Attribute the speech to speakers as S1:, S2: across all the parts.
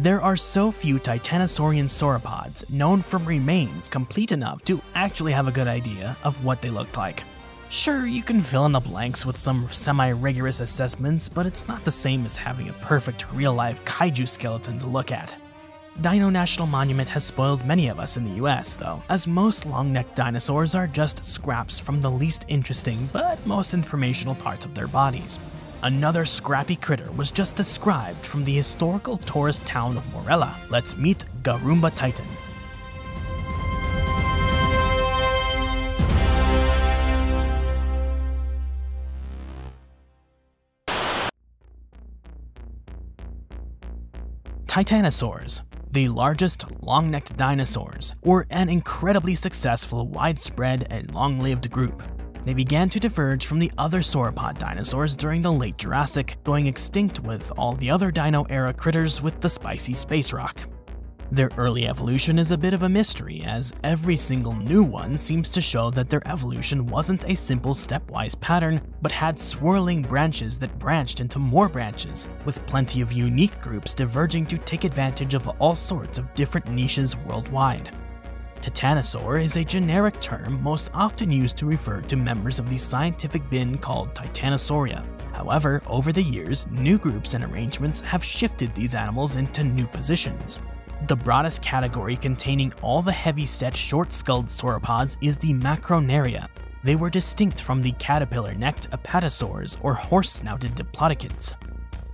S1: There are so few titanosaurian sauropods known from remains complete enough to actually have a good idea of what they looked like. Sure, you can fill in the blanks with some semi-rigorous assessments, but it's not the same as having a perfect real-life kaiju skeleton to look at. Dino National Monument has spoiled many of us in the US, though, as most long-necked dinosaurs are just scraps from the least interesting but most informational parts of their bodies. Another scrappy critter was just described from the historical tourist town of Morella. Let's meet Garumbatitan. Titanosaurs, the largest long-necked dinosaurs, were an incredibly successful, widespread, and long-lived group. They began to diverge from the other sauropod dinosaurs during the late Jurassic, going extinct with all the other dino-era critters with the spicy space rock. Their early evolution is a bit of a mystery, as every single new one seems to show that their evolution wasn't a simple stepwise pattern, but had swirling branches that branched into more branches, with plenty of unique groups diverging to take advantage of all sorts of different niches worldwide. Titanosaur is a generic term most often used to refer to members of the scientific bin called Titanosauria. However, over the years, new groups and arrangements have shifted these animals into new positions. The broadest category containing all the heavy-set short-skulled sauropods is the Macronaria. They were distinct from the caterpillar-necked apatosaurs or horse-snouted diplodocids.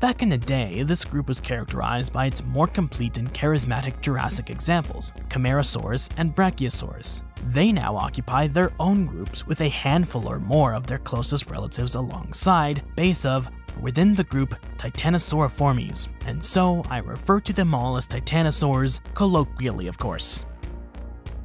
S1: Back in the day, this group was characterized by its more complete and charismatic Jurassic examples, Camarasaurus and Brachiosaurus. They now occupy their own groups with a handful or more of their closest relatives alongside, base of or within the group Titanosauriformes, and so I refer to them all as titanosaurs, colloquially of course.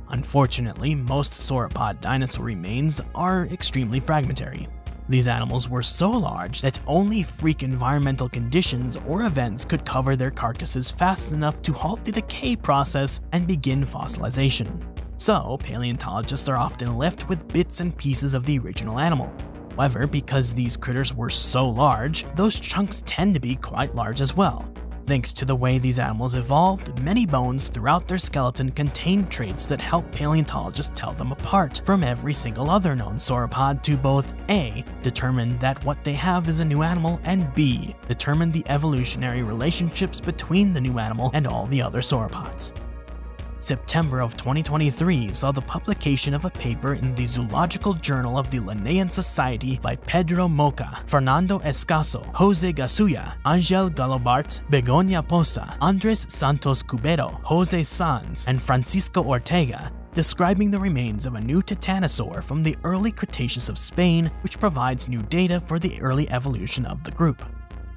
S1: Unfortunately, most sauropod dinosaur remains are extremely fragmentary. These animals were so large that only freak environmental conditions or events could cover their carcasses fast enough to halt the decay process and begin fossilization. So, paleontologists are often left with bits and pieces of the original animal, However, because these critters were so large, those chunks tend to be quite large as well. Thanks to the way these animals evolved, many bones throughout their skeleton contain traits that help paleontologists tell them apart from every single other known sauropod to both A. determine that what they have is a new animal, and B. determine the evolutionary relationships between the new animal and all the other sauropods. September of 2023 saw the publication of a paper in the Zoological Journal of the Linnean Society by Pedro Mocho, Fernando Escaso, Jose Gasulla, Angel Galobart, Begoña Poza, Andres Santos Cubedo, Jose Sanz, and Francisco Ortega describing the remains of a new titanosaur from the early Cretaceous of Spain, which provides new data for the early evolution of the group.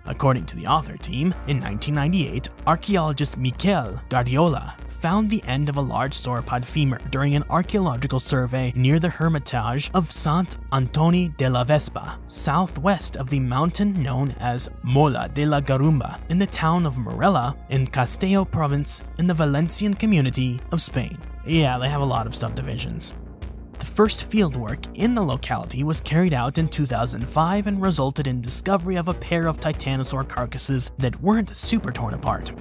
S1: According to the author team, in 1998, archaeologist Miquel Guardiola found the end of a large sauropod femur during an archaeological survey near the Hermitage of Sant Antoni de la Vespa, southwest of the mountain known as Mola de la Garumba in the town of Morella in Castelló province in the Valencian community of Spain. Yeah, they have a lot of subdivisions. First fieldwork in the locality was carried out in 2005 and resulted in discovery of a pair of titanosaur carcasses that weren't super torn apart.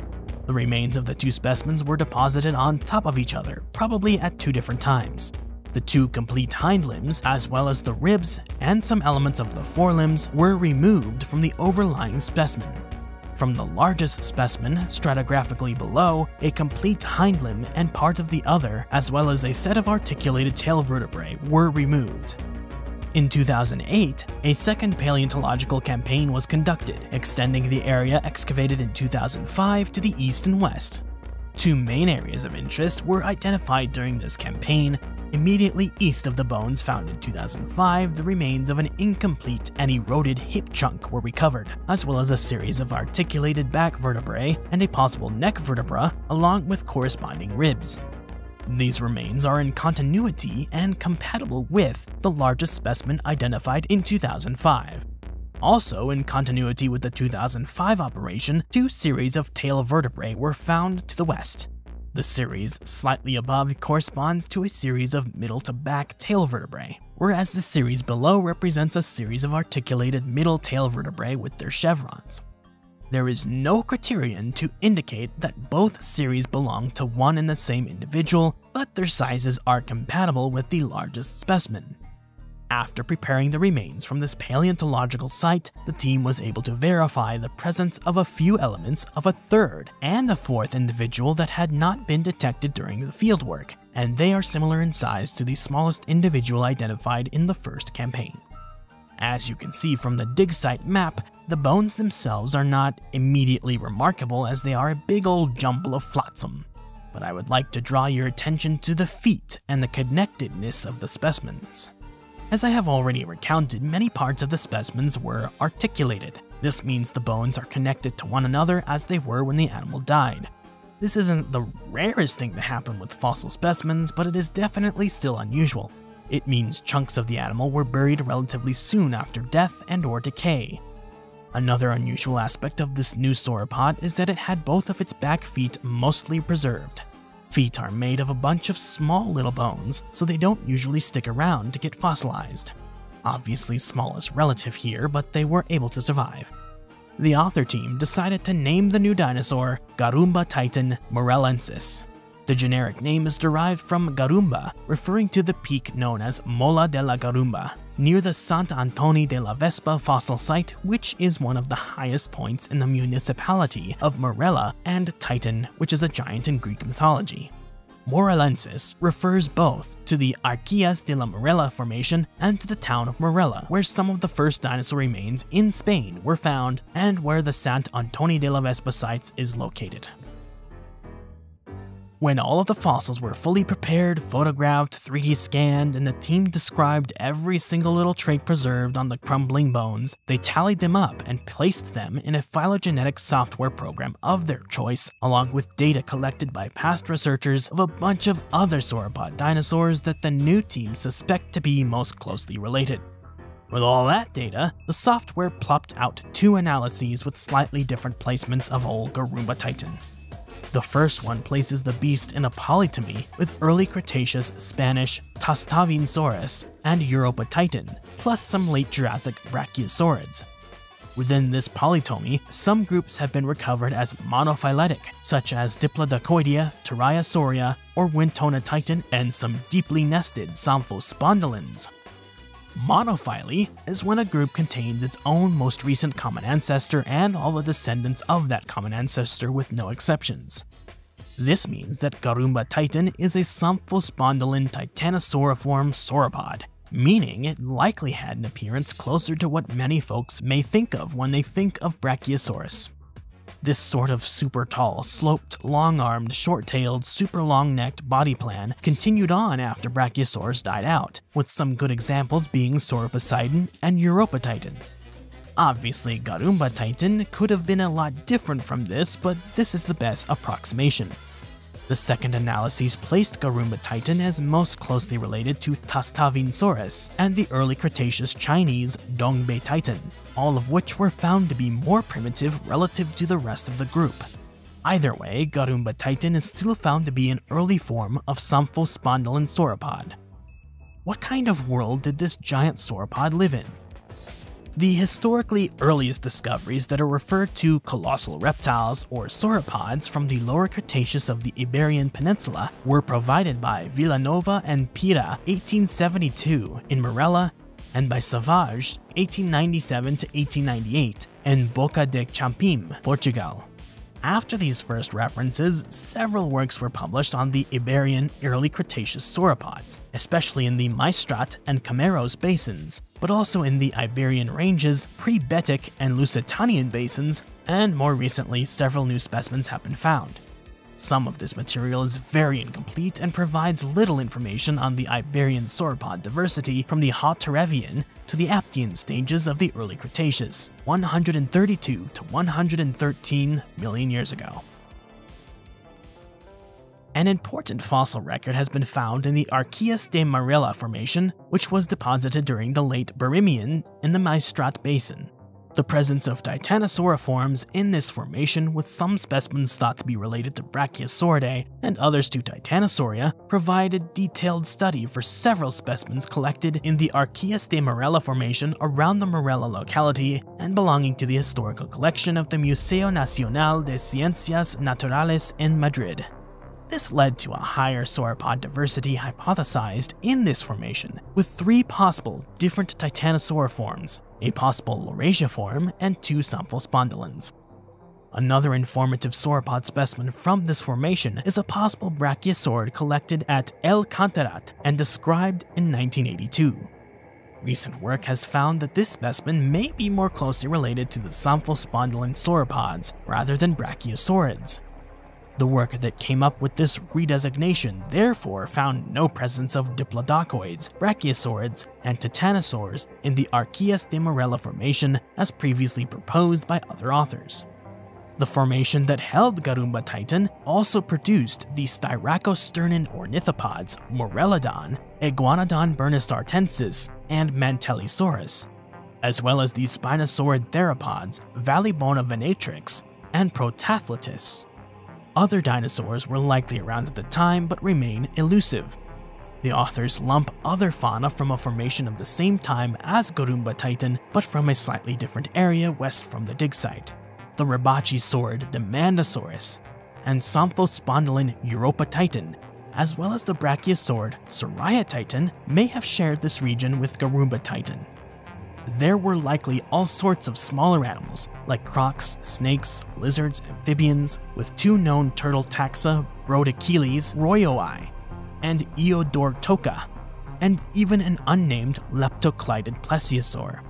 S1: The remains of the two specimens were deposited on top of each other, probably at two different times. The two complete hind limbs, as well as the ribs and some elements of the forelimbs, were removed from the overlying specimen. From the largest specimen, stratigraphically below, a complete hind limb and part of the other, as well as a set of articulated tail vertebrae, were removed. In 2008, a second paleontological campaign was conducted, extending the area excavated in 2005 to the east and west. Two main areas of interest were identified during this campaign, Immediately east of the bones found in 2005, the remains of an incomplete and eroded hip chunk were recovered, as well as a series of articulated back vertebrae and a possible neck vertebra, along with corresponding ribs. These remains are in continuity and compatible with the largest specimen identified in 2005. Also, in continuity with the 2005 operation, two series of tail vertebrae were found to the west. The series slightly above corresponds to a series of middle to back tail vertebrae, whereas the series below represents a series of articulated middle tail vertebrae with their chevrons. there is no criterion to indicate that both series belong to one and the same individual, but their sizes are compatible with the largest specimen. After preparing the remains from this paleontological site, the team was able to verify the presence of a few elements of a third and a fourth individual that had not been detected during the fieldwork, and they are similar in size to the smallest individual identified in the first campaign. As you can see from the dig site map, the bones themselves are not immediately remarkable as they are a big old jumble of flotsam. But I would like to draw your attention to the feet and the connectedness of the specimens. As I have already recounted, many parts of the specimens were articulated. This means the bones are connected to one another as they were when the animal died. This isn't the rarest thing to happen with fossil specimens, but it is definitely still unusual. It means chunks of the animal were buried relatively soon after death and or decay, Another unusual aspect of this new sauropod is that it had both of its back feet mostly preserved. Feet are made of a bunch of small little bones, so they don't usually stick around to get fossilized. Obviously small is relative here, but they were able to survive. The author team decided to name the new dinosaur Garumbatitan morellensis. The generic name is derived from Garumba, referring to the peak known as Mola de la Garumba, near the Sant Antoni de la Vespa fossil site, which is one of the highest points in the municipality of Morella, and Titan, which is a giant in Greek mythology. Morellensis refers both to the Arcillas de la Morella formation and to the town of Morella, where some of the first dinosaur remains in Spain were found and where the Sant Antoni de la Vespa site is located. When all of the fossils were fully prepared, photographed, 3D scanned, and the team described every single little trait preserved on the crumbling bones, they tallied them up and placed them in a phylogenetic software program of their choice, along with data collected by past researchers of a bunch of other sauropod dinosaurs that the new team suspect to be most closely related. With all that data, the software plopped out two analyses with slightly different placements of old Garumbatitan. The first one places the beast in a polytomy with early Cretaceous Spanish Tastavinsaurus and Europatitan, plus some late Jurassic Brachiosaurids. Within this polytomy, some groups have been recovered as monophyletic, such as Diplodocoidea, Turiasauria, or Wintonotitan, and some deeply nested Somphospondylans. Monophyly is when a group contains its own most recent common ancestor and all the descendants of that common ancestor with no exceptions. This means that Garumbatitan is a Somphospondylan titanosauriform sauropod, meaning it likely had an appearance closer to what many folks may think of when they think of Brachiosaurus. This sort of super tall, sloped, long armed, short tailed, super long necked body plan continued on after Brachiosaurus died out, with some good examples being Sauroposeidon and Europatitan. Obviously, Garumbatitan could have been a lot different from this, but this is the best approximation. The second analyses placed Garumbatitan as most closely related to Tastavinsaurus and the early Cretaceous Chinese Dongbeititan, all of which were found to be more primitive relative to the rest of the group. Either way, Garumbatitan is still found to be an early form of Somphospondylan sauropod. What kind of world did this giant sauropod live in? The historically earliest discoveries that are referred to colossal reptiles or sauropods from the lower Cretaceous of the Iberian Peninsula were provided by Vilanova and Piera 1872 in Morella and by Sauvage 1897 to 1898 in Boca de Chapim, Portugal. After these first references, several works were published on the Iberian early Cretaceous sauropods, especially in the Maestrat and Cameros basins, but also in the Iberian ranges, pre-Betic and Lusitanian basins, and more recently several new specimens have been found. Some of this material is very incomplete and provides little information on the Iberian sauropod diversity from the Hauterivian to the Aptian stages of the early Cretaceous, 132 to 113 million years ago. An important fossil record has been found in the Arcillas de Morella formation, which was deposited during the late Barremian in the Maestrat Basin. The presence of titanosauriforms in this formation, with some specimens thought to be related to Brachiosauridae and others to Titanosauria, provided detailed study for several specimens collected in the Arcillas de Morella formation around the Morella locality and belonging to the historical collection of the Museo Nacional de Ciencias Naturales in Madrid. This led to a higher sauropod diversity hypothesized in this formation, with three possible different titanosauriforms, a possible laurasiform, and two Somphospondylans. Another informative sauropod specimen from this formation is a possible brachiosaurid collected at El Cantarat and described in 1982. Recent work has found that this specimen may be more closely related to the Somphospondylan sauropods rather than brachiosaurids. The work that came up with this redesignation therefore found no presence of diplodocoids, brachiosaurids, and titanosaurs in the Arcillas de Morella formation as previously proposed by other authors. The formation that held Garumbatitan also produced the styracosternan ornithopods Morellodon, Iguanodon bernissartensis, and Mantellisaurus, as well as the spinosaurid theropods Vallibonavenatrix and Protathlitis. Other dinosaurs were likely around at the time but remain elusive. The authors lump other fauna from a formation of the same time as Garumbatitan, but from a slightly different area west from the dig site. The Rebbachisaurus Demandasaurus and Somphospondylan Europa Titan, as well as the Brachiosaurid Soriatitan, may have shared this region with Garumbatitan there were likely all sorts of smaller animals, like crocs, snakes, lizards, amphibians, with two known turtle taxa, Brodiechelys royoi and Eodortoka, and even an unnamed leptocleidid plesiosaur.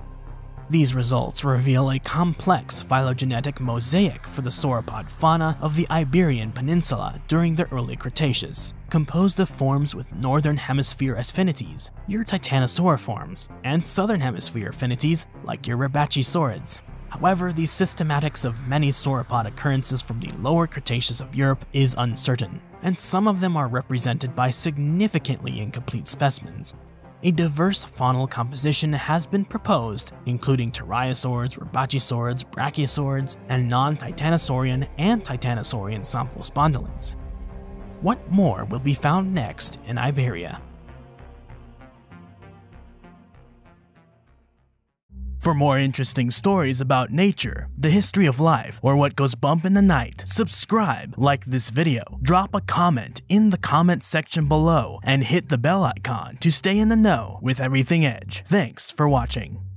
S1: These results reveal a complex phylogenetic mosaic for the sauropod fauna of the Iberian Peninsula during the early Cretaceous, composed of forms with northern hemisphere affinities, your titanosauriforms, and southern hemisphere affinities like your Rebbachisaurids. However, the systematics of many sauropod occurrences from the lower Cretaceous of Europe is uncertain, and some of them are represented by significantly incomplete specimens, a diverse faunal composition has been proposed, including turiasaurs, rebbachisaurids, brachiosaurids, and non-titanosaurian and titanosaurian somphospondylans. What more will be found next in Iberia? For more interesting stories about nature, the history of life, or what goes bump in the night, subscribe, like this video, drop a comment in the comment section below, and hit the bell icon to stay in the know with everything Edge. Thanks for watching.